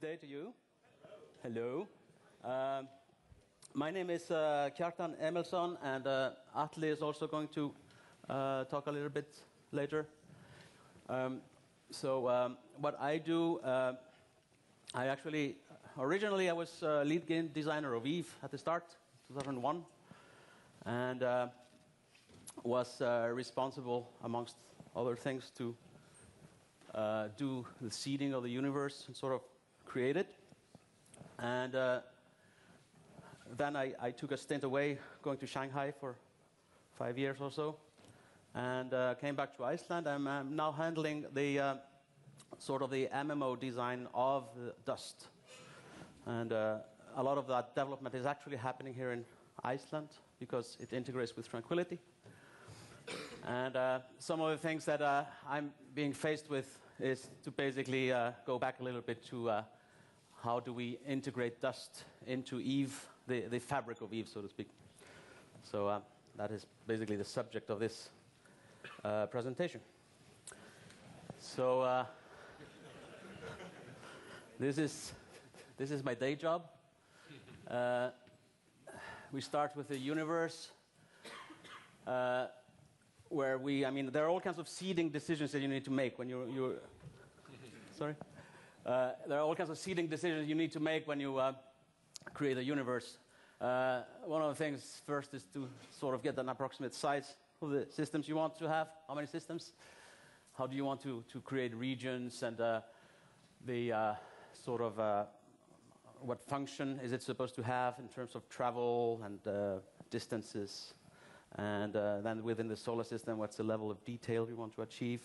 Good day to you. Hello. Um, my name is uh, Kjartan Emilsson, and uh, Atle is also going to uh, talk a little bit later. Um, so, um, what I do, uh, I actually, originally I was uh, lead game designer of Eve at the start, 2001, and uh, was uh, responsible, amongst other things, to do the seeding of the universe and sort of create it. And uh, then I, I, took a stint away, going to Shanghai for five years or so, and uh, came back to Iceland. I'm, I'm now handling the uh, sort of the MMO design of Dust, and uh, a lot of that development is actually happening here in Iceland because it integrates with Tranquility. And uh, some of the things that uh, I'm being faced with is to basically uh, go back a little bit to uh, how do we integrate dust into Eve, the, the fabric of Eve, so to speak. So uh, that is basically the subject of this uh, presentation. So this is this is my day job. we start with the universe. Uh, where we, I mean, there are all kinds of seeding decisions that you need to make when you're, you're sorry? Uh, there are all kinds of seeding decisions you need to make when you uh, create a universe. Uh, one of the things first is to sort of get an approximate size of the systems you want to have. How many systems? How do you want to, to create regions and uh, the uh, sort of what function is it supposed to have in terms of travel and distances? And then within the solar system, what's the level of detail we want to achieve?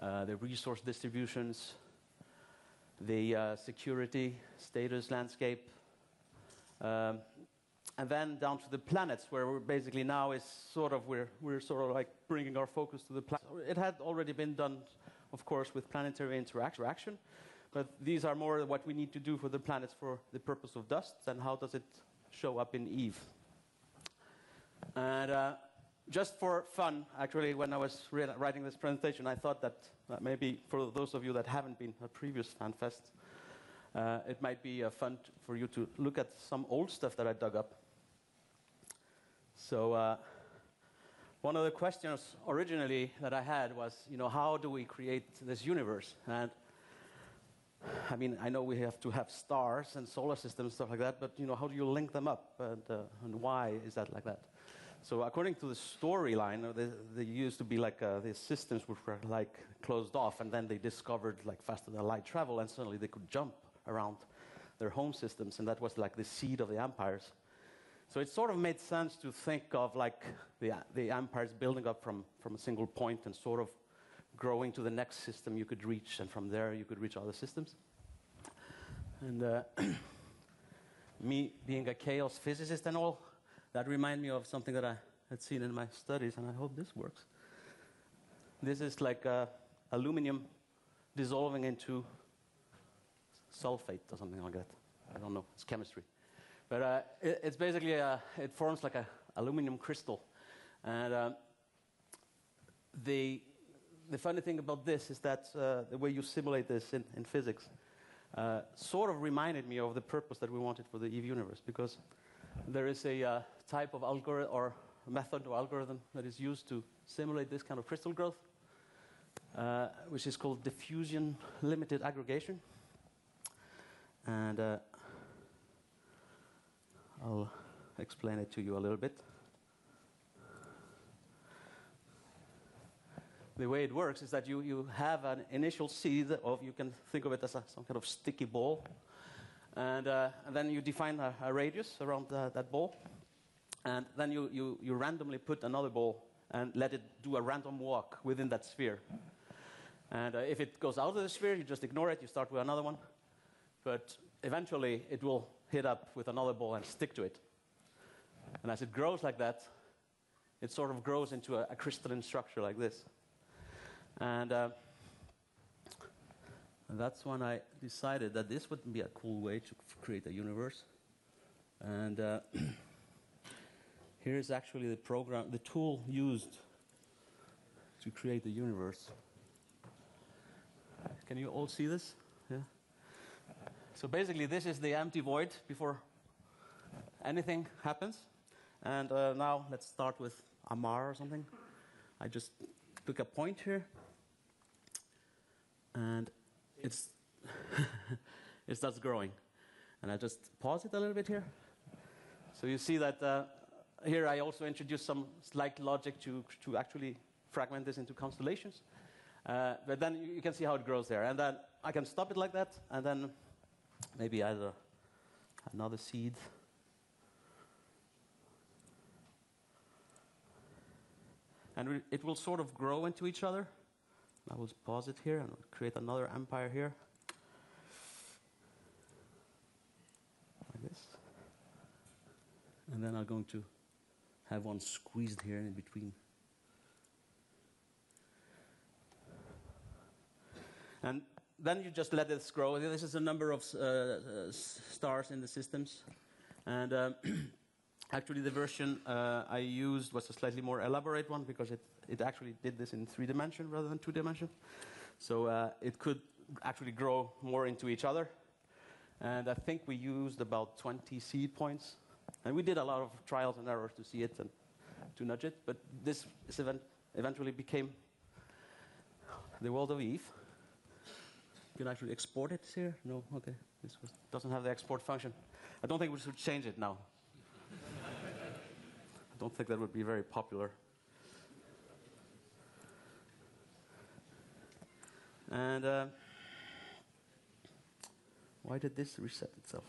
The resource distributions, the uh, security status landscape, um, and then down to the planets, where we're basically now is sort of we're we're sort of like bringing our focus to the planet. It had already been done, of course, with planetary interaction, but these are more what we need to do for the planets for the purpose of dust, and how does it show up in Eve? And uh, just for fun, actually, when I was writing this presentation, I thought that uh, maybe for those of you that haven't been at previous FanFest, uh, it might be uh, fun for you to look at some old stuff that I dug up. So, uh, one of the questions originally that I had was, you know, how do we create this universe? And I mean, I know we have to have stars and solar systems and stuff like that, but you know, how do you link them up, and, uh, and why is that like that? So according to the storyline, they, there used to be like uh, these systems which were like closed off, and then they discovered like faster than light travel, and suddenly they could jump around their home systems, and that was like the seed of the empires. So it sort of made sense to think of like the, the empires building up from, from a single point and sort of growing to the next system you could reach, and from there you could reach other systems. And uh, me being a chaos physicist and all, that reminded me of something that I had seen in my studies, and I hope this works. This is like uh, aluminum dissolving into sulfate or something like that. I don't know, it's chemistry. But uh, it, it's basically, a, uh, it forms like an aluminum crystal. And uh, the, the funny thing about this is that uh, the way you simulate this in, in physics uh, sort of reminded me of the purpose that we wanted for the Eve universe because there is a uh, type of algorithm or method or algorithm that is used to simulate this kind of crystal growth, uh, which is called diffusion limited aggregation. And uh, I'll explain it to you a little bit. The way it works is that you, you have an initial seed of, you can think of it as a, some kind of sticky ball and, uh, and then you define a, a radius around the, that ball. And then you, you, you randomly put another ball and let it do a random walk within that sphere. And uh, if it goes out of the sphere, you just ignore it, you start with another one. But eventually, it will hit up with another ball and stick to it. And as it grows like that, it sort of grows into a, a crystalline structure like this. And uh, that's when I decided that this would be a cool way to create a universe. And uh, here is actually the program, the tool used to create the universe. Can you all see this? Yeah. So basically, this is the empty void before anything happens. And uh, now let's start with Amarr or something. I just took a point here, and it's it starts growing. And I just pause it a little bit here. So you see that uh, here I also introduced some slight logic to, to actually fragment this into constellations. Uh, but then you, you can see how it grows there. And then I can stop it like that, and then maybe add a, another seed. And it will sort of grow into each other. I will pause it here and create another empire here. Like this. And then I'm going to have one squeezed here in between. And then you just let this grow. This is a number of uh, stars in the systems. And um, actually, the version uh, I used was a slightly more elaborate one because it, it actually did this in three dimension rather than two dimension. So uh, it could actually grow more into each other. And I think we used about 20 seed points. And we did a lot of trials and errors to see it and to nudge it. But this event eventually became the world of Eve. You can actually export it here? No? Okay. This was, doesn't have the export function. I don't think we should change it now. I don't think that would be very popular. And uh, why did this reset itself?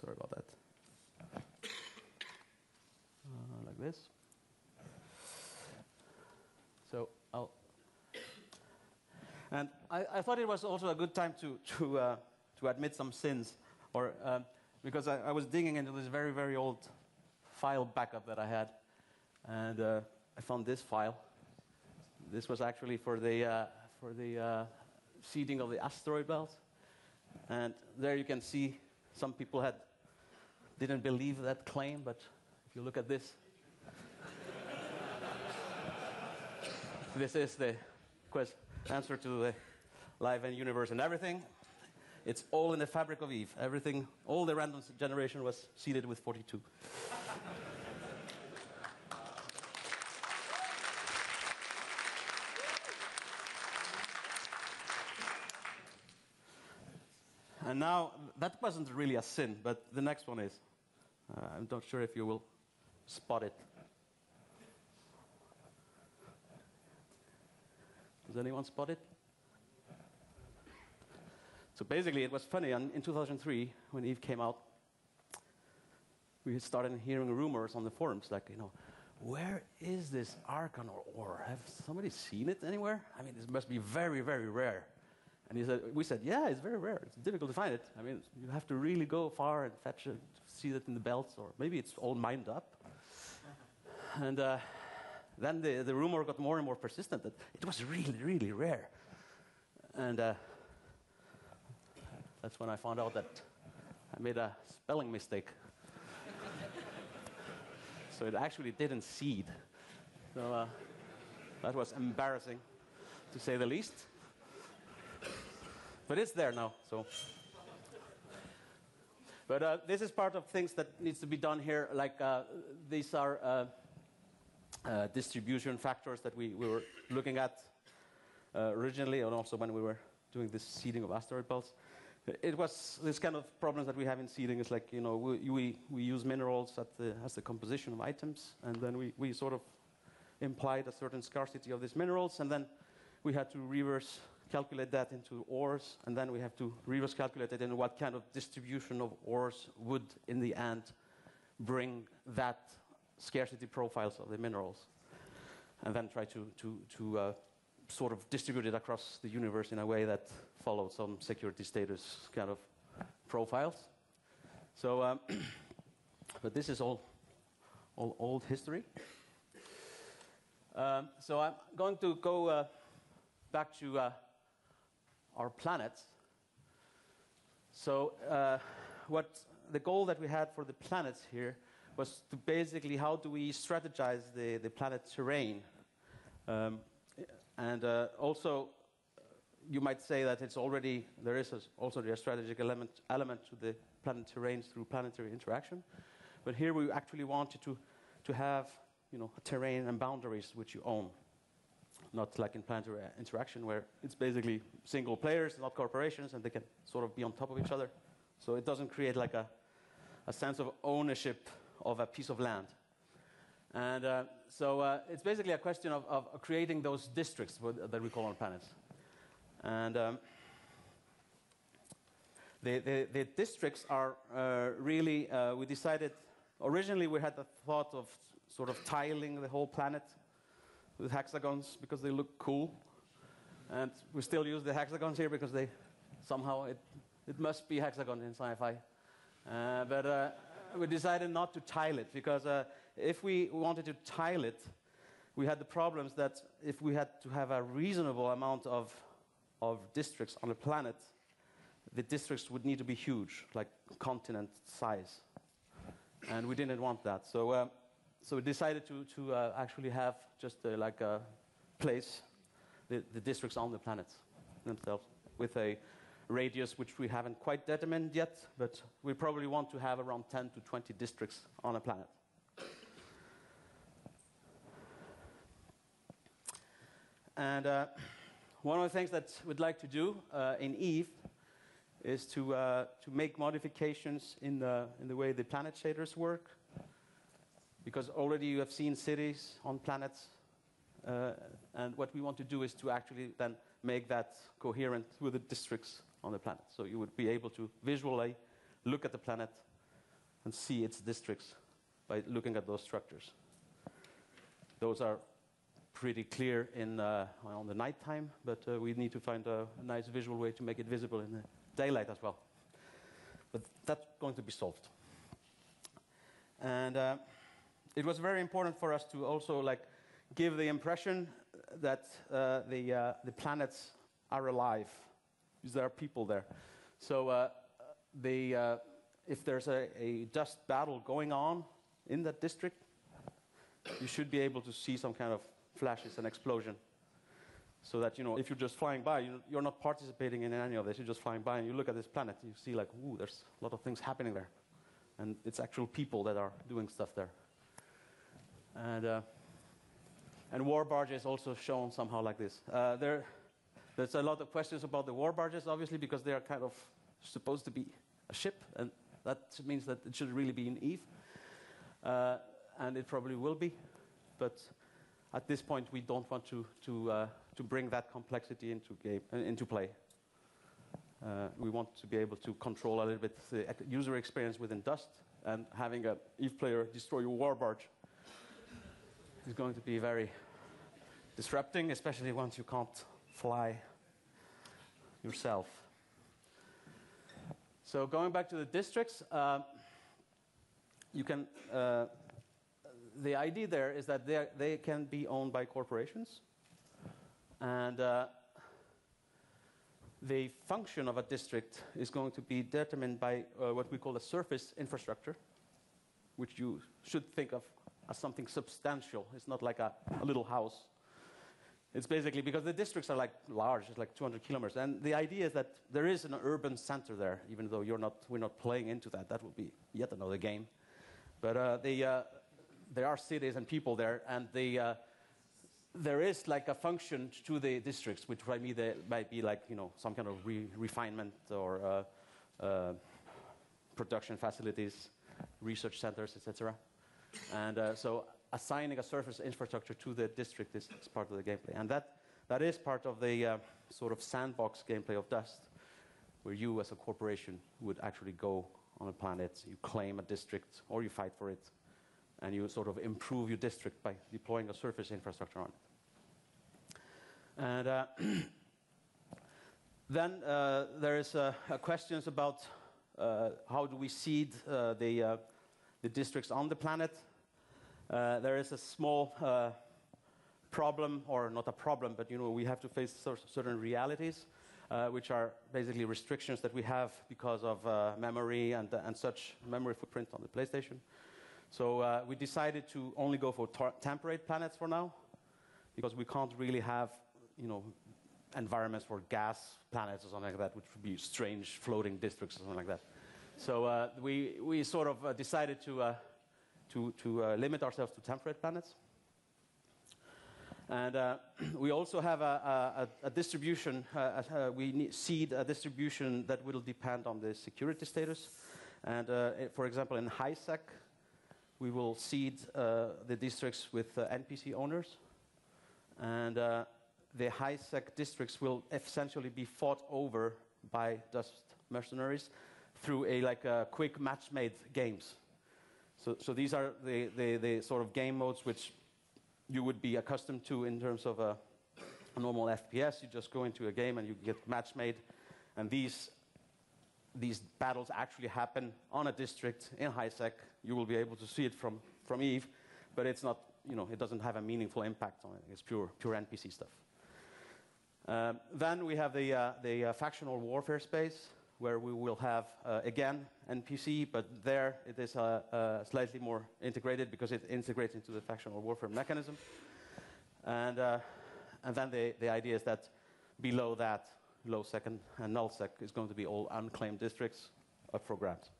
Sorry about that. Uh, like this. So I'll. And I, I, thought it was also a good time to, to, uh, to admit some sins, or um, because I, I, was digging into this very, very old file backup that I had, and uh, I found this file. This was actually for the, uh, for the uh, seeding of the asteroid belt. And there you can see some people had didn't believe that claim, but if you look at this, this is the answer to the life and universe and everything. It's all in the fabric of Eve. Everything, all the random generation was seeded with 42. And now, that wasn't really a sin, but the next one is. Uh, I'm not sure if you will spot it. Anyone spot it? So basically, it was funny. in 2003, when Eve came out, we started hearing rumors on the forums like, you know, where is this Arkonor ore? Have somebody seen it anywhere? I mean, this must be very, very rare. And he said, we said, yeah, it's very rare. It's difficult to find it. I mean, you have to really go far and fetch it, see it in the belts, or maybe it's all mined up. and uh, then the, the rumor got more and more persistent that it was really, really rare. And uh, that's when I found out that I made a spelling mistake. so it actually didn't seed. So uh, that was embarrassing, to say the least. But it's there now, so. But uh, this is part of things that needs to be done here. Like uh, these are uh, distribution factors that we, we were looking at uh, originally, and also when we were doing this seeding of asteroid belts. It was this kind of problems that we have in seeding is like, you know, we, we, we use minerals the, as the composition of items, and then we, we sort of implied a certain scarcity of these minerals, and then we had to reverse calculate that into ores, and then we have to reverse calculate it in what kind of distribution of ores would, in the end, bring that scarcity profiles of the minerals, and then try to, to, to uh, sort of distribute it across the universe in a way that followed some security status kind of profiles. So, um, but this is all, all old history. Um, so I'm going to go uh, back to uh, our planets. So, uh, what the goal that we had for the planets here was to basically how do we strategize the, the planet terrain. Um, and uh, also you might say that it's already there is a, also a strategic element element to the planet terrains through planetary interaction, but here we actually wanted to to have you know a terrain and boundaries which you own, not like in planetary interaction where it's basically single players, not corporations, and they can sort of be on top of each other. So it doesn't create like a a sense of ownership of a piece of land. And uh, so uh, it's basically a question of, of, creating those districts that we call on planets. And um, the, the, the, districts are uh, really, uh, we decided, originally we had the thought of sort of tiling the whole planet with hexagons because they look cool. And we still use the hexagons here because they somehow, it, it must be hexagon in sci-fi. Uh, but uh, we decided not to tile it because uh, if we wanted to tile it, we had the problems that if we had to have a reasonable amount of, of districts on the planet, the districts would need to be huge, like continent size. And we didn't want that. So, uh, so we decided to, to uh, actually have just uh, like a place, the, the districts on the planet themselves, with a radius which we haven't quite determined yet, but we probably want to have around 10 to 20 districts on a planet. And uh, one of the things that we'd like to do uh, in Eve is to, uh, to make modifications in the, in the way the planet shaders work. Because already you have seen cities on planets. Uh, and what we want to do is to actually then make that coherent with the districts on the planet. So you would be able to visually look at the planet and see its districts by looking at those structures. Those are pretty clear in, uh, on the nighttime, but uh, we need to find a, a, nice visual way to make it visible in the daylight as well. But that's going to be solved. And uh, it was very important for us to also like give the impression that uh, the, uh, the planets are alive, there are people there. So uh, the, if there's a, a dust battle going on in that district, you should be able to see some kind of flashes and explosion. So that, you know, if you're just flying by, you're not participating in any of this. You're just flying by and you look at this planet, you see like, ooh, there's a lot of things happening there. And it's actual people that are doing stuff there. And, uh, and war barges also shown somehow like this. Uh, there, there's a lot of questions about the war barges, obviously, because they are kind of supposed to be a ship, and that means that it should really be in Eve. Uh, and it probably will be. But at this point, we don't want to, to, uh, to bring that complexity into, game, uh, into play. Uh, we want to be able to control a little bit the user experience within Dust, and having a Eve player destroy your war barge is going to be very disrupting, especially once you can't fly yourself. So going back to the districts, uh, you can uh, the idea there is that they they can be owned by corporations. And uh, the function of a district is going to be determined by uh, what we call a surface infrastructure, which you should think of as something substantial. It's not like a, a little house. It's basically because the districts are like large, it's like 200 kilometers. And the idea is that there is an urban center there, even though you're not, we're not playing into that. That would be yet another game. But uh, the, uh, there are cities and people there, and the, uh, there is like a function to the districts, which might be, the, might be like you know some kind of re refinement or uh, uh, production facilities, research centers, etc. And uh, so assigning a surface infrastructure to the district is, is, part of the gameplay, and that that is part of the uh, sort of sandbox gameplay of Dust, where you as a corporation would actually go on a planet, you claim a district, or you fight for it, and you sort of improve your district by deploying a surface infrastructure on it. And uh, then uh, there is uh, questions about uh, how do we seed uh, the, the districts on the planet. There is a small problem, or not a problem, but you know we have to face certain realities. which are basically restrictions that we have because of memory and, and such memory footprint on the PlayStation. So uh, we decided to only go for temperate planets for now, because we can't really have, you know, environments for gas planets or something like that, which would be strange floating districts or something like that. So uh, we, we sort of uh, decided to, uh, to, to uh, limit ourselves to temperate planets. And uh, we also have a, a, a distribution, uh, uh, we need seed a distribution that will depend on the security status. And uh, for example, in HiSec, we will seed uh, the districts with uh, NPC owners. And the HiSec districts will essentially be fought over by Dust mercenaries through a like a quick match-made games. So, so these are the, the, the sort of game modes which you would be accustomed to in terms of a, a normal FPS. You just go into a game and you get match made, and these these battles actually happen on a district in HiSec. You will be able to see it from from Eve, but it's not you know it doesn't have a meaningful impact on it. It's pure pure NPC stuff. Um, then we have the uh, the uh, factional warfare space where we will have, uh, again, NPC, but there it is uh, uh, slightly more integrated because it integrates into the factional warfare mechanism. And, uh, and then the, the idea is that below that, low second and null sec is going to be all unclaimed districts up for grabs.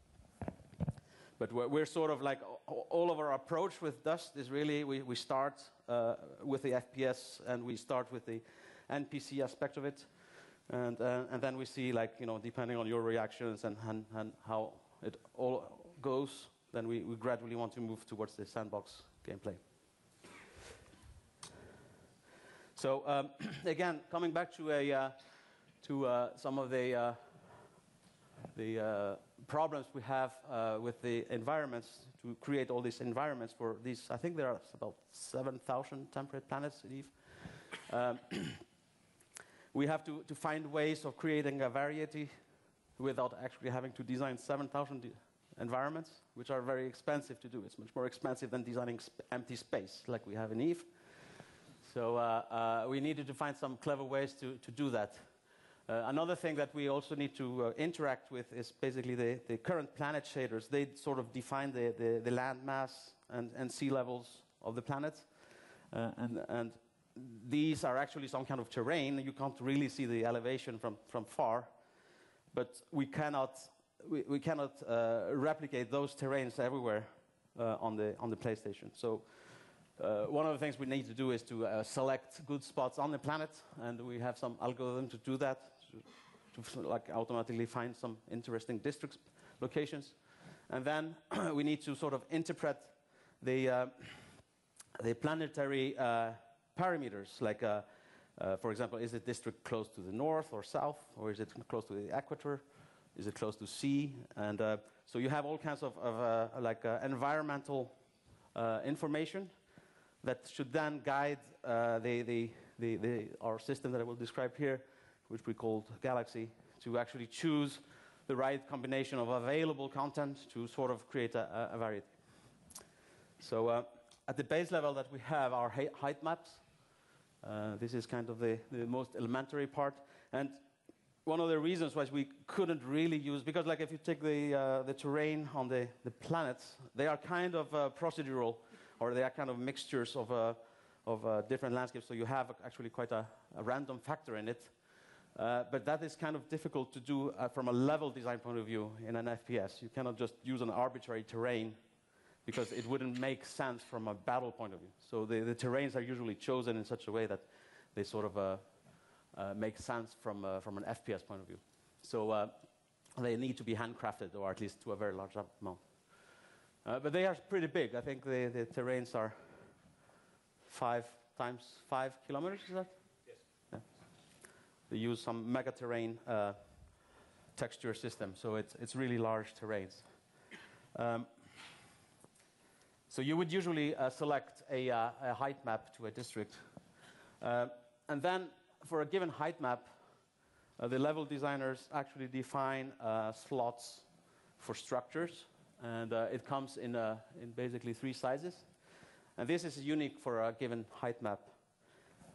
But we're, we're, sort of like all of our approach with Dust is really we, we start uh, with the FPS and we start with the NPC aspect of it. And, uh, and then we see, like, you know, depending on your reactions and, and, and how it all goes, then we, we gradually want to move towards the sandbox gameplay. So um, again, coming back to, a, uh, to uh, some of the, uh, the uh, problems we have uh, with the environments, to create all these environments for these, I think there are about 7,000 temperate planets Eve. Um, we have to, to find ways of creating a variety without actually having to design 7,000 environments, which are very expensive to do. It's much more expensive than designing sp empty space like we have in Eve. So uh, uh, we needed to find some clever ways to, to do that. Uh, another thing that we also need to uh, interact with is basically the, the, current planet shaders. They sort of define the, the, the land mass and, and, sea levels of the planet. Uh, and, and these are actually some kind of terrain. You can't really see the elevation from, from far, but we cannot, we, we cannot uh, replicate those terrains everywhere uh, on, the, on the PlayStation. So uh, one of the things we need to do is to uh, select good spots on the planet, and we have some algorithm to do that, to, to like automatically find some interesting district locations. And then we need to sort of interpret the, uh, the planetary uh, parameters, like, uh, uh, for example, is the district close to the north or south, or is it close to the equator? Is it close to sea? And uh, so you have all kinds of, of uh, like uh, environmental uh, information that should then guide the, the, the, the, our system that I will describe here, which we called Galaxy, to actually choose the right combination of available content to sort of create a, a variety. So at the base level that we have our height maps, uh, this is kind of the, the most elementary part. And one of the reasons why we couldn't really use, because like if you take the, uh, the terrain on the, the planets, they are kind of uh, procedural, or they are kind of mixtures of, uh, of uh, different landscapes, so you have actually quite a, a random factor in it. Uh, but that is kind of difficult to do from a level design point of view in an FPS. You cannot just use an arbitrary terrain because it wouldn't make sense from a battle point of view. So the, the terrains are usually chosen in such a way that they sort of uh, uh, make sense from, uh, from an FPS point of view. So uh, they need to be handcrafted, or at least to a very large amount. Uh, but they are pretty big. I think the, the terrains are five times five kilometers, is that? Yes. Yeah. They use some mega terrain uh, texture system, so it's, it's really large terrains. Um, so you would usually uh, select a, uh, a, height map to a district. Uh, and then for a given height map, uh, the level designers actually define uh, slots for structures. And uh, it comes in, in basically three sizes. And this is unique for a given height map.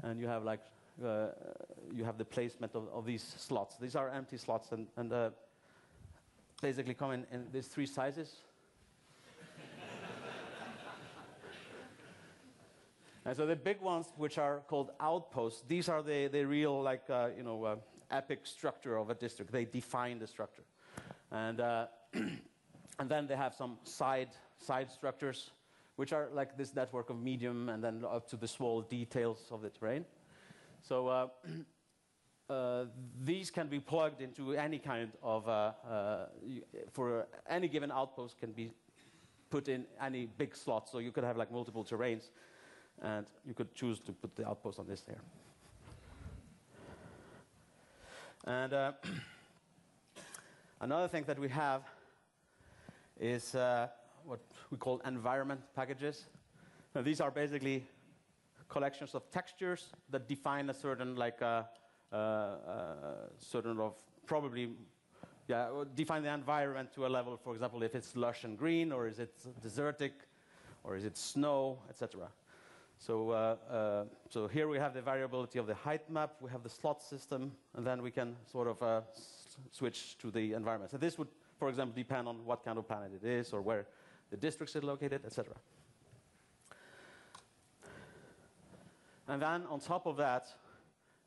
And you have like, you have the placement of, of, these slots. These are empty slots and, and basically come in, in these three sizes. And so the big ones, which are called outposts, these are the, the real, like, uh, you know, uh, epic structure of a district. They define the structure. And, uh, and then they have some side, side structures, which are like this network of medium and then up to the small details of the terrain. So uh, uh, these can be plugged into any kind of, uh, for any given outpost can be put in any big slot. So you could have like multiple terrains and you could choose to put the outpost on this here. And uh, another thing that we have is uh, what we call environment packages. Now, these are basically collections of textures that define a certain like uh, uh, uh, certain of probably yeah define the environment to a level. For example, if it's lush and green, or is it desertic, or is it snow, etc. So, uh, uh, so here we have the variability of the height map, we have the slot system, and then we can sort of uh, switch to the environment. So this would, for example, depend on what kind of planet it is, or where the districts are located, etc. And then on top of that,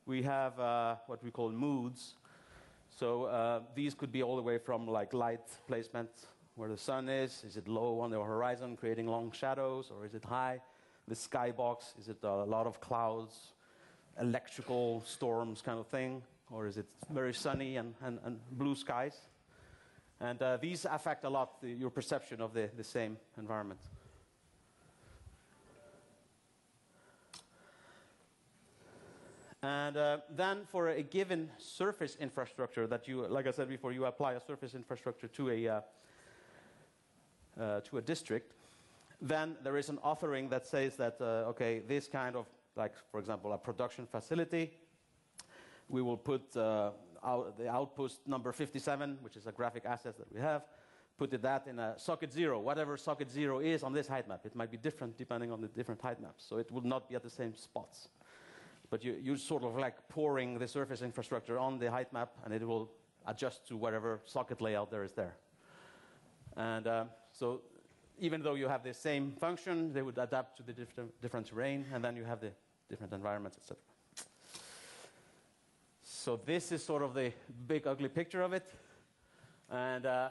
we have uh, what we call moods. So uh, these could be all the way from like light placement, where the sun is. Is it low on the horizon, creating long shadows, or is it high? The skybox, is it a lot of clouds, electrical storms kind of thing, or is it very sunny and, and, and blue skies? And uh, these affect a lot the, your perception of the, the same environment. And uh, then for a given surface infrastructure that you, like I said before, you apply a surface infrastructure to a, uh, uh, to a district, then there is an authoring that says that, uh, okay, this kind of, like, for example, a production facility, we will put uh, out the outpost number 57, which is a graphic asset that we have, put it that in a socket zero, whatever socket zero is on this height map. It might be different depending on the different height maps, so it will not be at the same spots. But you, you're sort of like pouring the surface infrastructure on the height map, and it will adjust to whatever socket layout there is there. And uh, so, even though you have the same function, they would adapt to the different, different terrain, and then you have the different environments, etc. So this is sort of the big ugly picture of it, and uh,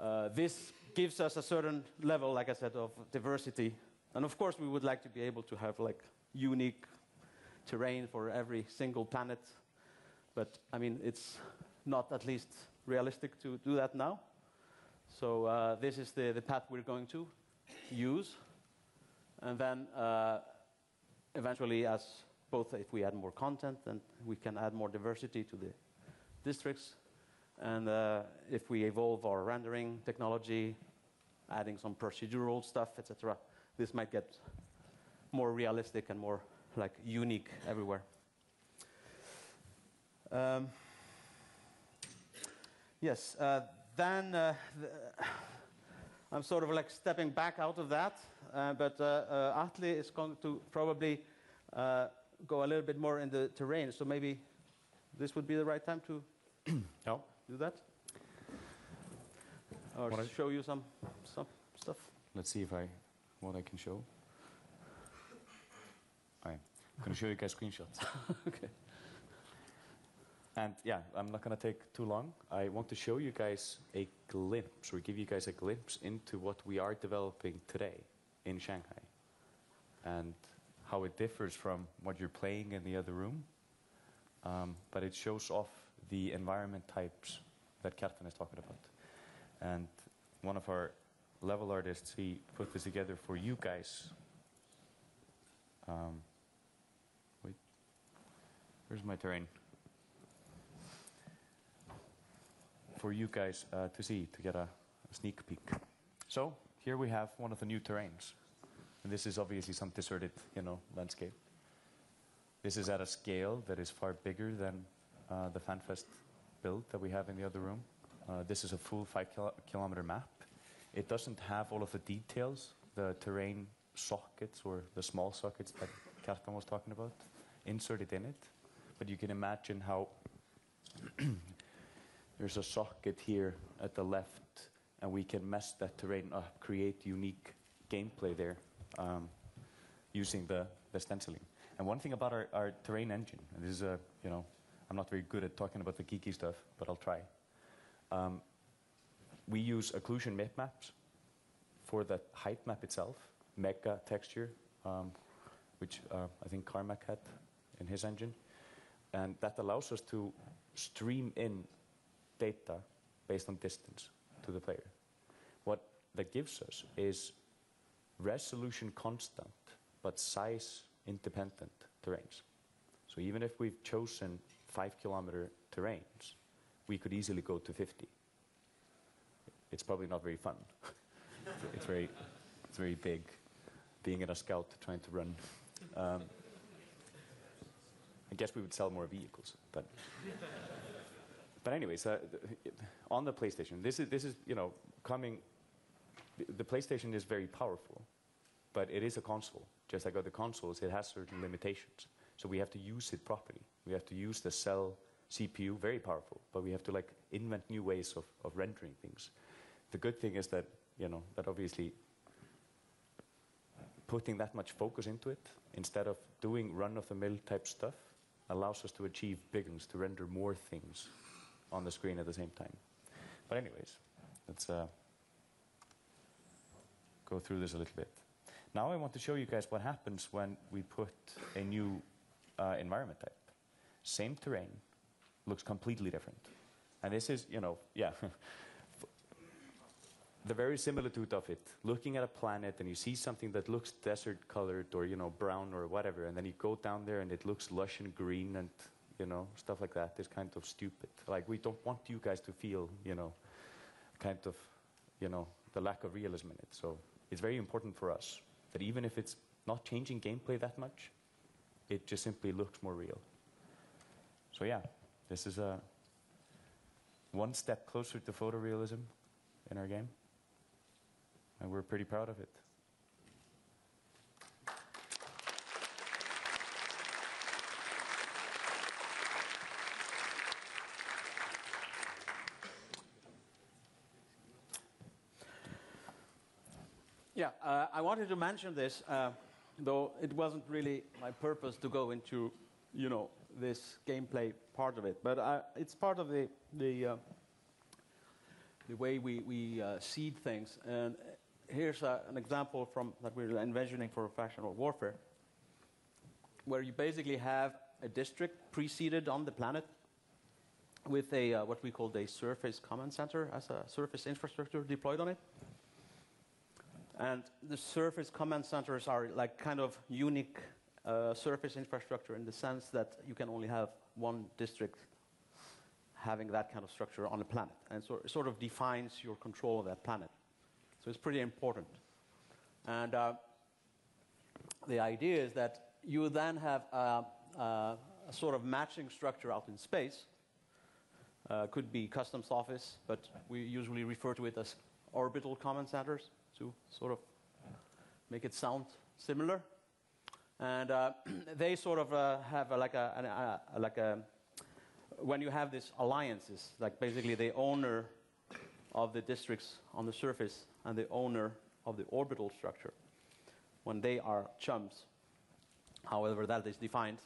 uh, this gives us a certain level, like I said, of diversity. And of course, we would like to be able to have like unique terrain for every single planet. But I mean, it's not at least realistic to do that now. So uh, this is the, the path we're going to use. And then uh, eventually, as both if we add more content, then we can add more diversity to the districts. And uh, if we evolve our rendering technology, adding some procedural stuff, etc., this might get more realistic and more like unique everywhere. Um, yes, uh, then uh, the, I'm sort of like stepping back out of that, uh, but uh, uh, Atle is going to probably uh, go a little bit more in the terrain. So maybe this would be the right time to do that, or Wanna- show you some some stuff. Let's see if I what I can show. I'm going to show you guys screenshots. okay. And yeah, I'm not going to take too long. I want to show you guys a glimpse, or give you guys a glimpse into what we are developing today in Shanghai, and how it differs from what you're playing in the other room. Um, but it shows off the environment types that Kjartan is talking about. And one of our level artists, he put this together for you guys. Um, wait, where's my terrain? For you guys uh, to see, to get a, a sneak peek. So here we have one of the new terrains, and this is obviously some deserted, you know, landscape. This is at a scale that is far bigger than uh, the FanFest build that we have in the other room. Uh, this is a full five kil- kilometer map. It doesn't have all of the details, the terrain sockets or the small sockets that Kjartan was talking about, inserted in it. But you can imagine how there's a socket here at the left, and we can mess that terrain up, create unique gameplay there. Um, using the, the stenciling. And one thing about our, our terrain engine, and this is a, you know, I'm not very good at talking about the geeky stuff, but I'll try. Um, we use occlusion map maps for the height map itself, mega texture, um, which uh, I think Carmack had in his engine. And that allows us to stream in data based on distance to the player. What that gives us is resolution constant, but size independent terrains. So even if we've chosen five kilometer terrains, we could easily go to 50. It's probably not very fun. it's very, it's very big, being in a scout trying to run. Um, I guess we would sell more vehicles, but. But anyways, uh, on the PlayStation, this is this is you know coming. The, PlayStation is very powerful, but it is a console. Just like other consoles, it has certain limitations. So we have to use it properly. We have to use the cell CPU, very powerful, but we have to like invent new ways of, of rendering things. The good thing is that you know that obviously putting that much focus into it instead of doing run-of-the-mill type stuff allows us to achieve big things, to render more things on the screen at the same time. But anyways, let's uh, go through this a little bit. Now I want to show you guys what happens when we put a new uh, environment type. Same terrain, looks completely different. And this is, you know, yeah, the very similitude of it. Looking at a planet and you see something that looks desert colored or, you know, brown or whatever, and then you go down there and it looks lush and green and, you know, stuff like that is kind of stupid. Like, we don't want you guys to feel, you know, kind of, you know, the lack of realism in it. So it's very important for us that even if it's not changing gameplay that much, it just simply looks more real. So yeah, this is a one step closer to photorealism in our game, and we're pretty proud of it. Yeah, uh, I wanted to mention this, uh, though it wasn't really my purpose to go into, you know, this gameplay part of it. But uh, it's part of the the uh, the way we we uh, seed things. And here's uh, an example from that we're envisioning for factional warfare, where you basically have a district pre-seeded on the planet with a what we call a surface command center as a surface infrastructure deployed on it. And the surface command centers are like kind of unique uh, surface infrastructure in the sense that you can only have one district having that kind of structure on a planet. And so it sort of defines your control of that planet. So it's pretty important. And uh, the idea is that you then have a, a, a sort of matching structure out in space. Uh, could be customs office, but we usually refer to it as orbital command centers to sort of make it sound similar. And uh, they sort of uh, have a, like a, a, a- like a when you have these alliances, like basically the owner of the districts on the surface and the owner of the orbital structure, when they are chums, however that is defined,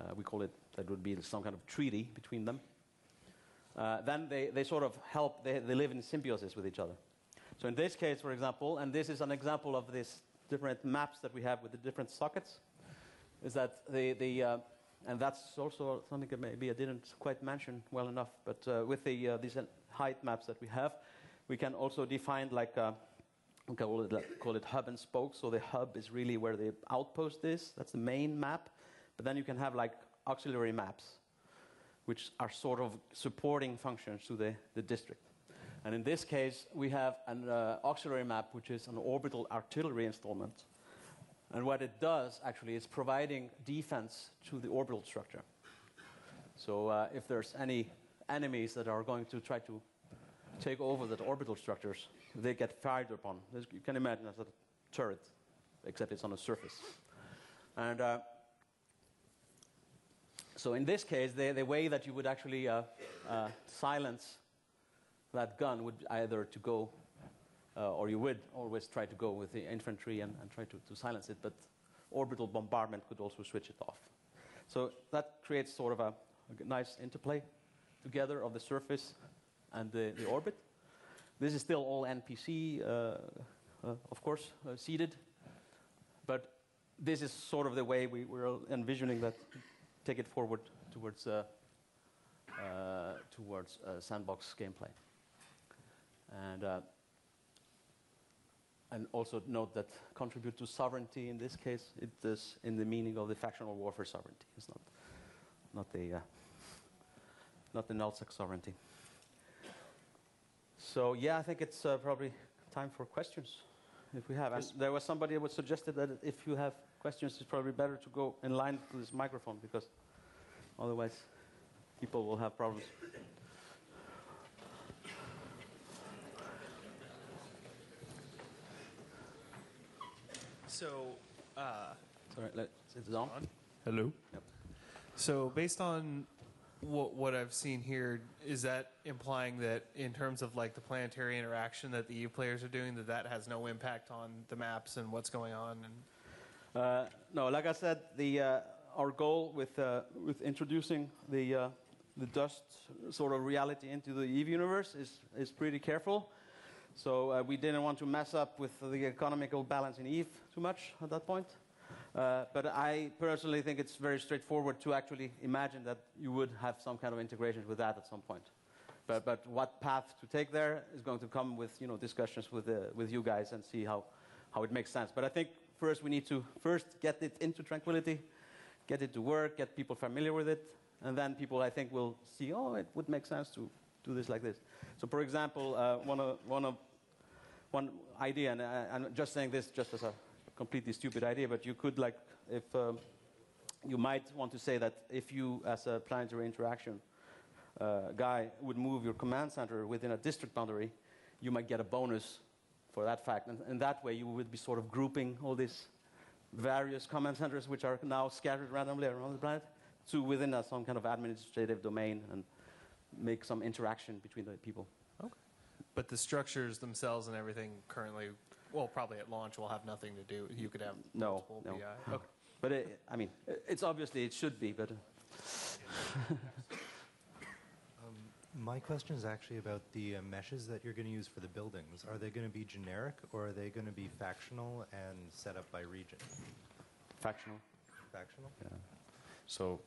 uh, we call it that would be some kind of treaty between them. Uh, then they, they sort of help, they, they live in symbiosis with each other. So in this case, for example, and this is an example of these different maps that we have with the different sockets, is that the, the uh, and that's also something that maybe I didn't quite mention well enough, but uh, with the, uh, these height maps that we have, we can also define like, uh, we call it, like- call it hub and spoke. So the hub is really where the outpost is. That's the main map. But then you can have like auxiliary maps, which are sort of supporting functions to the, the district. And in this case, we have an uh, auxiliary map, which is an orbital artillery installment. And what it does actually is providing defense to the orbital structure. So uh, if there's any enemies that are going to try to take over the orbital structures, they get fired upon. You can imagine as a turret, except it's on a surface. And uh, so in this case, the, the way that you would actually uh, uh, silence that gun would either to go, uh, or you would always try to go with the infantry and, and try to, to silence it, but orbital bombardment could also switch it off. So that creates sort of a nice interplay together of the surface and the, the orbit. This is still all NPC, uh, uh, of course, uh, seeded, but this is sort of the way we, we're envisioning that take it forward towards uh, uh, towards uh, sandbox gameplay. And uh, and also note that contribute to sovereignty in this case it is in the meaning of the factional warfare sovereignty. It's not not the uh, not the nullsec sovereignty. So yeah, I think it's uh, probably time for questions if we have. And there was somebody who suggested that if you have questions, it's probably better to go in line to this microphone because otherwise people will have problems. So, uh, Sorry, let, is it on? hello. Yep. So, based on what, what I've seen here, is that implying that in terms of like the planetary interaction that the EU players are doing, that that has no impact on the maps and what's going on? And Uh, no, like I said, the, uh, our goal with, uh, with introducing the, uh, the dust sort of reality into the EVE universe is, is pretty careful. So uh, we didn't want to mess up with the economical balance in EVE too much at that point. Uh, but I personally think it's very straightforward to actually imagine that you would have some kind of integration with that at some point. But, but what path to take there is going to come with you know, discussions with, uh, with you guys and see how, how it makes sense. But I think first we need to first get it into tranquility, get it to work, get people familiar with it, and then people I think will see, oh, it would make sense to do this like this. So for example, uh, one, of, one, of, one idea, and I, I'm just saying this just as a completely stupid idea, but you could like, if um, you might want to say that if you as a planetary interaction uh, guy would move your command center within a district boundary, you might get a bonus for that fact. And, and that way, you would be sort of grouping all these various command centers, which are now scattered randomly around the planet, to within a, some kind of administrative domain and make some interaction between the people. But the structures themselves and everything currently, well, probably at launch will have nothing to do. You could have No, multiple no. BI. Okay. But it, I mean, it's obviously it should be, but uh, My question is actually about the uh, meshes that you're going to use for the buildings. Are they going to be generic or are they going to be factional and set up by region? Factional. Factional? Yeah. So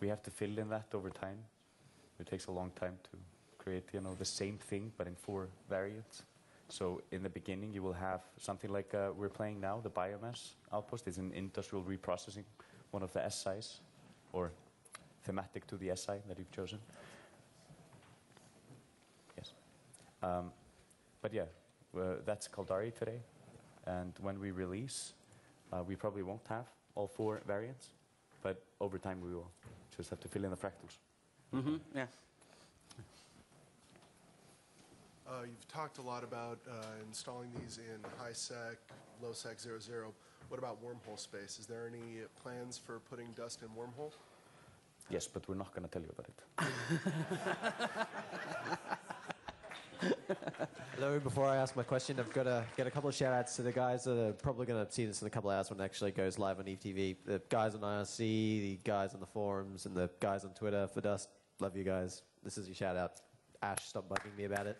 we have to fill in that over time. It takes a long time to create, you know, the same thing but in four variants. So in the beginning, you will have something like uh, we're playing now. The biomass outpost is an industrial reprocessing, one of the SIs, or thematic to the SI that you've chosen. Yes. Um, but yeah, uh, that's Caldari today. And when we release, uh, we probably won't have all four variants, but over time we will. Just have to fill in the fractals. mhm, yeah. Uh, you've talked a lot about uh, installing these in high sec, low sec 00. What about wormhole space? Is there any plans for putting dust in wormhole? Yes, but we're not going to tell you about it. Hello, before I ask my question, I've got to get a couple of shout outs to the guys that are probably going to see this in a couple of hours when it actually goes live on ETV. The guys on IRC, the guys on the forums, and the guys on Twitter for Dust. Love you guys. This is your shout out. Ash, stop bugging me about it.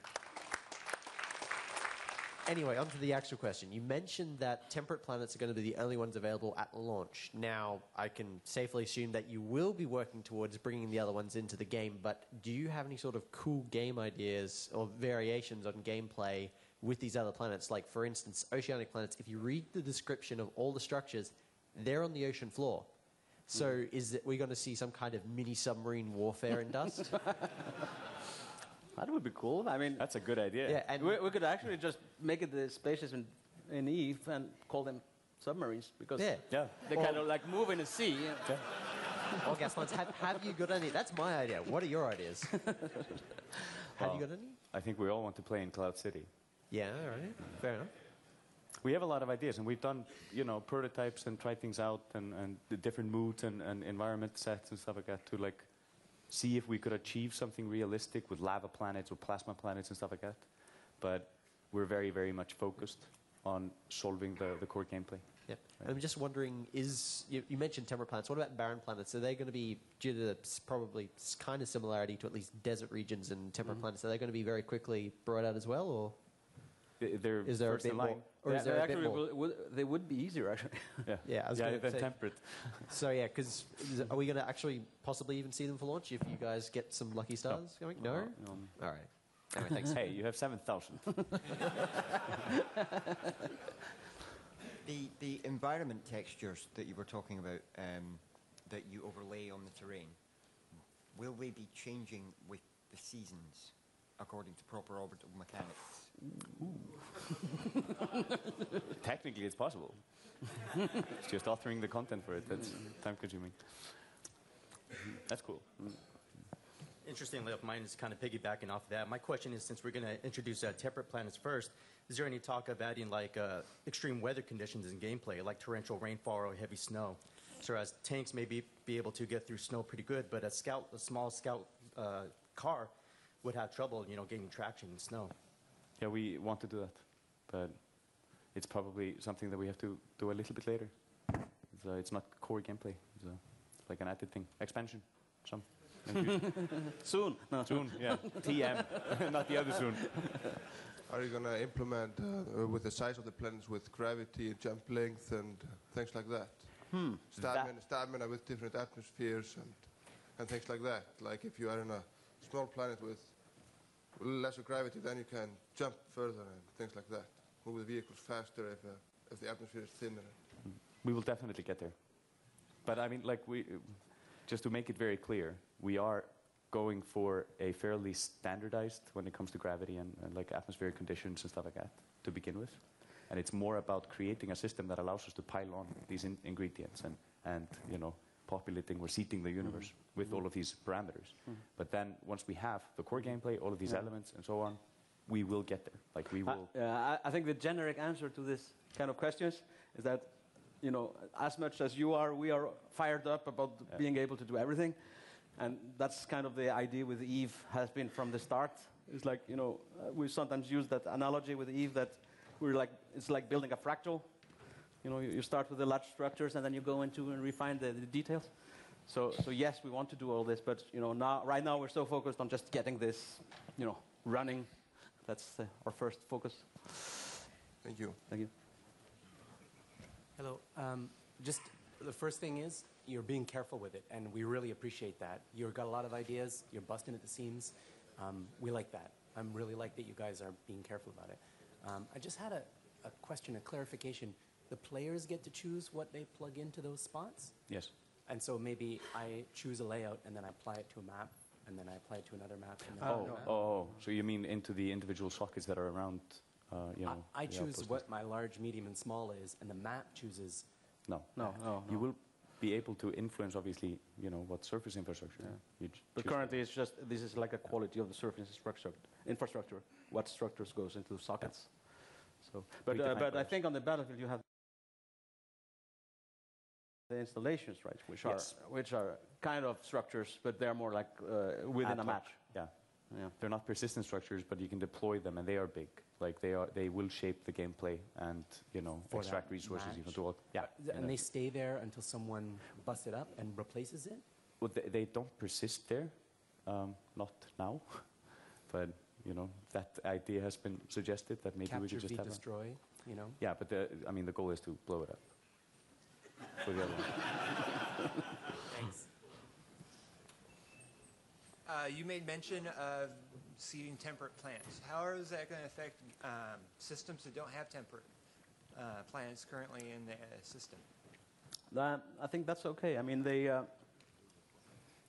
Anyway, on to the actual question. You mentioned that temperate planets are going to be the only ones available at launch. Now, I can safely assume that you will be working towards bringing the other ones into the game, but do you have any sort of cool game ideas or variations on gameplay with these other planets? Like, for instance, oceanic planets, if you read the description of all the structures, they're on the ocean floor. So, mm. is it, we're going to see some kind of mini submarine warfare in Dust? That would be cool. I mean, That's a good idea. yeah, and we, we could actually just make it the spaceships in, in Eve and call them submarines because Yeah. Yeah. they kind of like move in the sea. yeah. Oh, Gasmans, have, have you got any? That's my idea. What are your ideas? have Well- you got any? I think we all want to play in Cloud City. Yeah, all right. Fair enough. We have a lot of ideas, and we've done, you know, prototypes and tried things out, and, and the different moods and, and environment sets and stuff like that to like see if we could achieve something realistic with lava planets or plasma planets and stuff like that. But we're very, very much focused on solving the, the core gameplay. Yep. I'm just wondering, is you, you mentioned temperate planets? What about barren planets? Are they going to be due to the probably kind of similarity to at least desert regions and temperate mm-hmm. planets? Are they going to be very quickly brought out as well, or They're is there a first in bit more? line. Or They- is there they a bit actually more? would- they would be easier actually. Yeah, Yeah, I was yeah, gonna they're say- temperate. So yeah, because are we going to actually possibly even see them for launch if you guys get some lucky stars going? No. Um, All right. Anyway, thanks. hey, you have seven thousand. The, the environment textures that you were talking about um, that you overlay on the terrain, will they be changing with the seasons according to proper orbital mechanics? Technically, it's possible. it's just authoring the content for it. That's time consuming. That's cool. Interestingly enough, mine is kind of piggybacking off of that. My question is, since we're going to introduce uh, temperate planets first, is there any talk of adding like uh, extreme weather conditions in gameplay, like torrential rainfall or heavy snow? So as tanks may be, be able to get through snow pretty good, but a scout, a small scout uh, car, would have trouble, you know, gaining traction in snow. Yeah, we want to do that, but it's probably something that we have to do a little bit later. It's, uh, it's not core gameplay. It's uh, like an added thing, expansion, some. in the future. Soon. No. soon, yeah. TM, not the other soon. Are you going to implement uh, uh, with the size of the planets with gravity, jump length, and things like that? Hmm. Stamina, stamina with different atmospheres and, and things like that. Like if you are in a small planet with lesser gravity, then you can jump further and things like that. Move the vehicles faster if, uh, if the atmosphere is thinner. We will definitely get there. But I mean, like we, just to make it very clear, we are going for a fairly standardized when it comes to gravity and, and like atmospheric conditions and stuff like that to begin with. And it's more about creating a system that allows us to pile on these in- ingredients and, and you know populating or seeding the universe with all of these parameters. But then once we have the core gameplay, all of these Yeah. elements and so on, we will get there. Like we will. I, I think the generic answer to this kind of questions is that, you know, as much as you are, we are fired up about Yeah. being able to do everything. And that's kind of the idea with Eve has been from the start. It's like, you know, uh, we sometimes use that analogy with Eve that we're like, it's like building a fractal. You know, you, you start with the large structures and then you go into and refine the, the details. So, so yes, we want to do all this, but you know, now, right now we're so focused on just getting this, you know, running. That's uh, our first focus. Thank you. Thank you. Hello. Um, just the first thing is you're being careful with it, and we really appreciate that. You've got a lot of ideas. You're busting at the seams. Um, we like that. I'm really like that you guys are being careful about it. Um, I just had a, a question, a clarification. The players get to choose what they plug into those spots, yes. and so maybe I choose a layout and then I apply it to a map, and then I apply it to another map. And then Oh, map. oh, oh, so you mean into the individual sockets that are around, uh, you know? I, I choose what my large, medium, and small is, and the map chooses. No, No, no, You no. will be able to influence, obviously, you know, what surface infrastructure you ch- But currently, it's just this is like a quality of the surface infrastructure. Infrastructure. What structures goes into the sockets. So, but uh, but I think on the battlefield you have the installations, right? Which are Yes. which are kind of structures, but they're more like uh, within Ad a match. Yeah, Yeah. they're not persistent structures, but you can deploy them, and they are big. Like they are, they will shape the gameplay, and you know, For extract resources. You know, match? do all, yeah. Th- you And know. they stay there until someone busts it up and replaces it? Well, they, they don't persist there, um, not now, but you know, that idea has been suggested that maybe we Capture, could just V, have. a- destroy, you know? Yeah, but the, I mean, the goal is to blow it up. For the other one. Thanks. Uh, you made mention of seeding temperate plants. How is that going to affect um, systems that don't have temperate uh, planets currently in the system? That, I think that's okay. I mean, they, uh,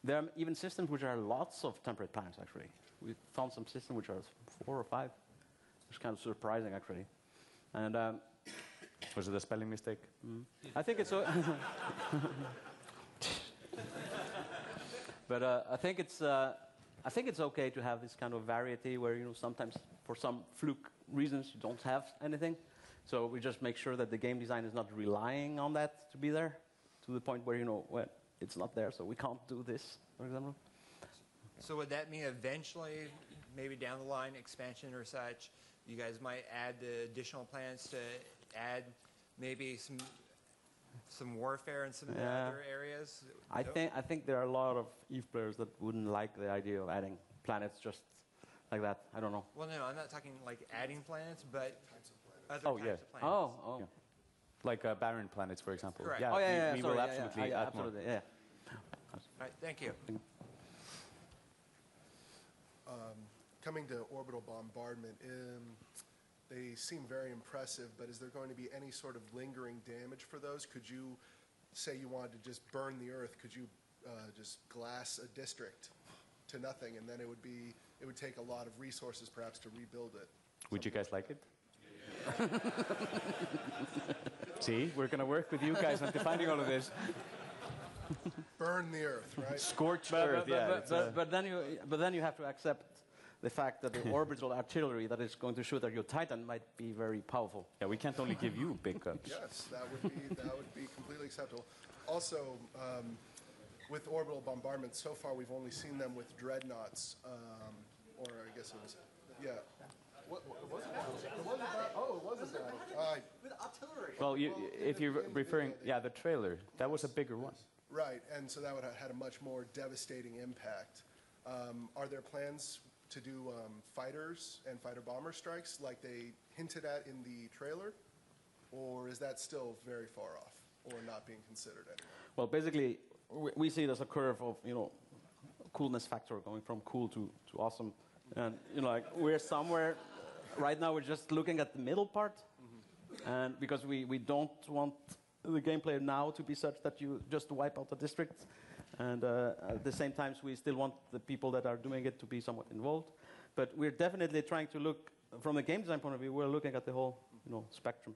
there are even systems which are lots of temperate plants, actually. We found some systems which are four or five. It's kind of surprising, actually. And um, Was it a spelling mistake? I think it's. but uh, I think it's. Uh, I think it's okay to have this kind of variety where you know sometimes for some fluke reasons you don't have anything. So we just make sure that the game design is not relying on that to be there, to the point where you know well it's not there, so we can't do this, for example. So would that mean eventually, maybe down the line, expansion or such, you guys might add the additional planets to add maybe some some warfare in some Yeah. other areas? I Don't- think I think there are a lot of Eve players that wouldn't like the idea of adding planets just like that. I don't know. Well, no, I'm not talking like adding planets, but other Oh, types yeah. of planets. Oh, oh. Yeah. Like uh, barren planets, for example. Correct. Yeah, oh yeah, we, yeah, we sorry, will yeah, yeah, absolutely yeah, add more. absolutely, yeah. All right, thank you. Coming to orbital bombardment, um, they seem very impressive, but is there going to be any sort of lingering damage for those? Could you, say you wanted to just burn the Earth, could you uh, just glass a district to nothing, and then it would be, it would take a lot of resources perhaps to rebuild it? Would you guys like it? See, we're going to work with you guys on defining all of this. Burn the Earth, right? Scorched But, earth, but, yeah. but, it's, but, uh, but then you but then you have to accept the fact that the orbital artillery that is going to shoot at your Titan might be very powerful. yeah, we can't only give you big guns. Yes, that would be, that would be completely acceptable. Also, um, with orbital bombardment, so far we've only seen them with dreadnoughts, um, or I guess it was, yeah. What, what, was it? It was a oh, it was a battle. I- Well, you, if you're referring, yeah, the trailer, that was a bigger one. Right, and so that would have had a much more devastating impact. Um, are there plans to do um, fighters and fighter bomber strikes like they hinted at in the trailer? Or is that still very far off or not being considered anymore? Well, basically, we, we see it as a curve of you know coolness factor going from cool to, to awesome, and you know like we're somewhere. Right now, we're just looking at the middle part, and because we, we don't want the gameplay now to be such that you just wipe out the district, and uh, at the same time, we still want the people that are doing it to be somewhat involved. But we're definitely trying to look from a game design point of view. We're looking at the whole you know spectrum.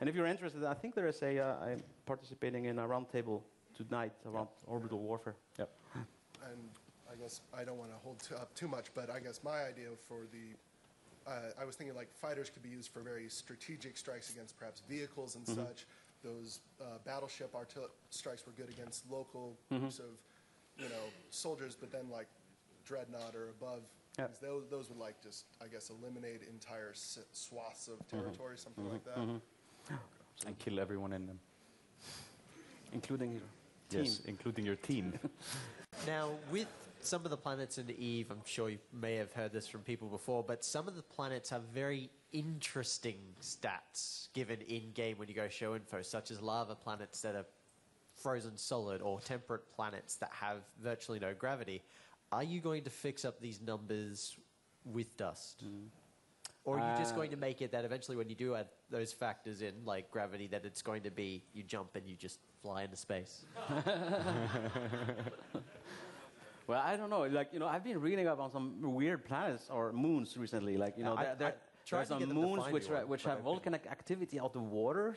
And if you're interested, I think there is a uh, I'm participating in a roundtable tonight around orbital warfare. Yep. And I guess I don't want to hold up too much, but I guess my idea for the, uh, I was thinking like fighters could be used for very strategic strikes against perhaps vehicles and such. Those uh, battleship artil- strikes were good against local mm-hmm. groups of, you know, soldiers, but then like dreadnought or above, Yeah. things, those, those would like just, I guess, eliminate entire s- swaths of mm-hmm. territory, something like mm-hmm. that. And kill everyone in them. including your team. Yes, including your team. Now, with some of the planets in Eve, I'm sure you may have heard this from people before, but some of the planets have very interesting stats given in game when you go show info, such as lava planets that are frozen solid or temperate planets that have virtually no gravity. Are you going to fix up these numbers with dust? Or are you just Uh, going to make it that eventually, when you do add those factors in, like gravity, that it's going to be you jump and you just fly into space? Well, I don't know. Like you know, I've been reading on some weird planets or moons recently. Like you know, I- there, I tried there are some get them to moons which are- which have volcanic activity out of water,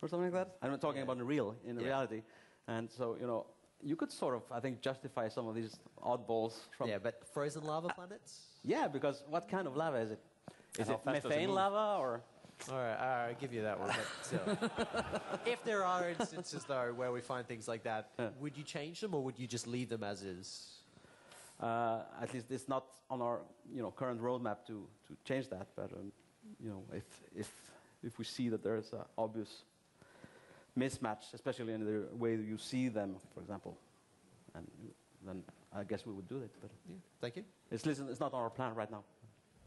or something like that. I'm not talking about the real in Yeah. reality. And so you know, you could sort of, I think, justify some of these oddballs from. yeah, but frozen lava planets? Yeah, because what kind of lava is it? Is it does it methane lava or? All right, all right, I'll give you that one. But still. if there are instances, though, where we find things like that, Yeah. would you change them or would you just leave them as is? Uh, at least it's not on our you know current roadmap to, to change that. But um, you know if if if we see that there is an obvious mismatch, especially in the way you see them, for example, and then I guess we would do it. But Yeah, thank you. it's listen, it's not on our plan right now.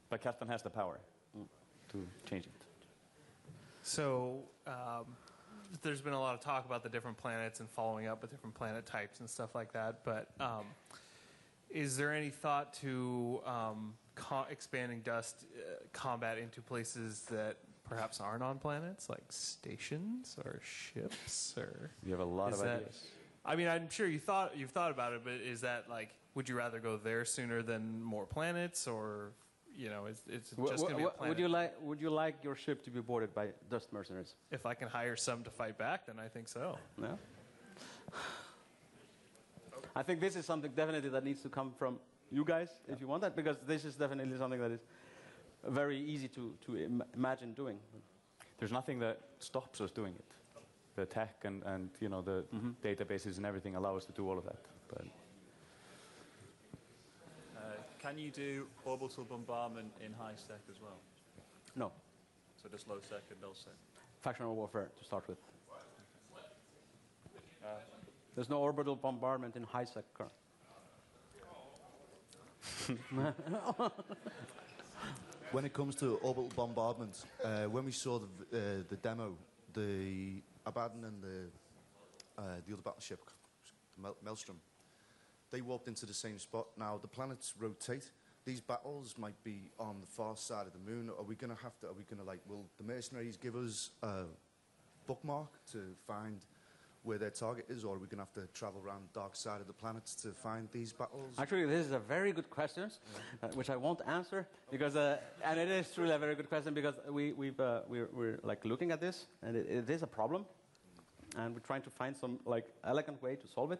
But Captain has the power to change it. So um, there's been a lot of talk about the different planets and following up with different planet types and stuff like that. But um, is there any thought to um, co- expanding dust uh, combat into places that perhaps aren't on planets, like stations or ships, or You have a lot Is of that- ideas. I mean, I'm sure you thought you've thought about it, but is that like, would you rather go there sooner than more planets, or you know, is it's Wha- just wha- going to be a wha- planet? would you like Would you like your ship to be boarded by dust mercenaries? if I can hire some to fight back, then I think so. No. I think this is something definitely that needs to come from you guys if you want that, because this is definitely something that is very easy to, to Im- imagine doing. There's nothing that stops us doing it. The tech and, and you know the databases and everything allow us to do all of that. But Uh, can you do orbital bombardment in high sec as well? No, So just low sec and null sec? factional warfare to start with. There's no orbital bombardment in HISEC current. When it comes to orbital bombardment, uh, when we saw the, uh, the demo, the Abaddon and the, uh, the other battleship, Mel- Maelstrom, they warped into the same spot. Now, the planets rotate. These battles might be on the far side of the moon. Are we going to have to, are we going to, like, will the mercenaries give us a bookmark to find where their target is, or are we going to have to travel around the dark side of the planets to find these battles? Actually, this is a very good question, uh, which I won't answer because, uh, and it is truly a very good question because we, we've, uh, we're, we're like looking at this, and it, it is a problem, and we're trying to find some like elegant way to solve it,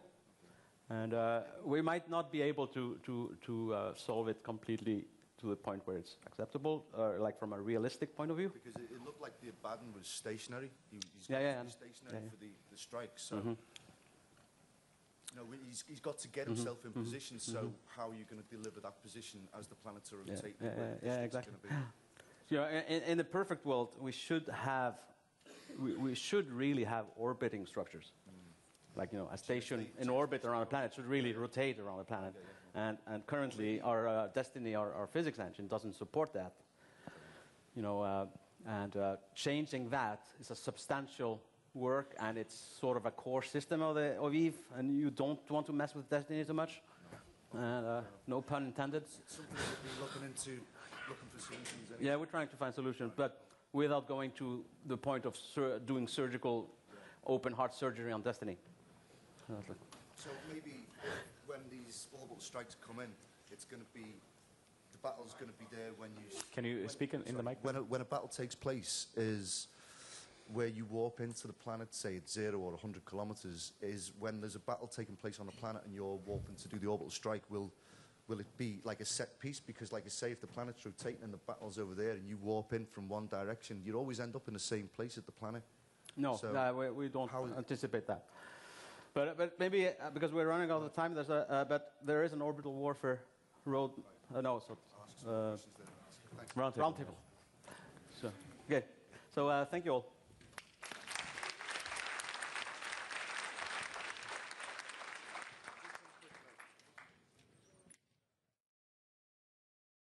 and uh, we might not be able to to to uh, solve it completely to the point where it's acceptable, uh, like from a realistic point of view. Because it, it looked like the Abaddon was stationary. He, he's Yeah, yeah, stationary Yeah, for the, the strike. So, Mhm. you know, he's, he's got to get Mhm, himself in mhm, position. So, mhm. how are you going to deliver that position as the planets are Yeah, rotating? yeah, yeah, the yeah, exactly. be? You know, in, in the perfect world, we should have, we, we should really have orbiting structures. Like, you know, a station in orbit around a planet should really rotate around a planet. And, and currently, our uh, Destiny, our, our physics engine, doesn't support that. You know, uh, and uh, changing that is a substantial work, and it's sort of a core system of, the, of Eve, and you don't want to mess with Destiny too much. And uh, no pun intended. Something we're looking into, looking for solutions. anyway. Yeah, we're trying to find solutions, but without going to the point of sur- doing surgical, open heart surgery on Destiny. So maybe when these orbital strikes come in, it's going to be the battle's going to be there when you. Can you when- speak in- in the mic? When a, when a battle takes place, is where you warp into the planet, say it's zero or 100 kilometers, is when there's a battle taking place on the planet and you're warping to do the orbital strike. Will will it be like a set piece? Because, like I say, if the planet's rotating and the battle's over there and you warp in from one direction, you'd always end up in the same place at the planet. No, So no, we, we don't anticipate that. But, but maybe uh, because we're running out of time, there's a, uh, but there is an orbital warfare road. Uh, no, so uh, roundtable. So, okay. So uh, thank you all.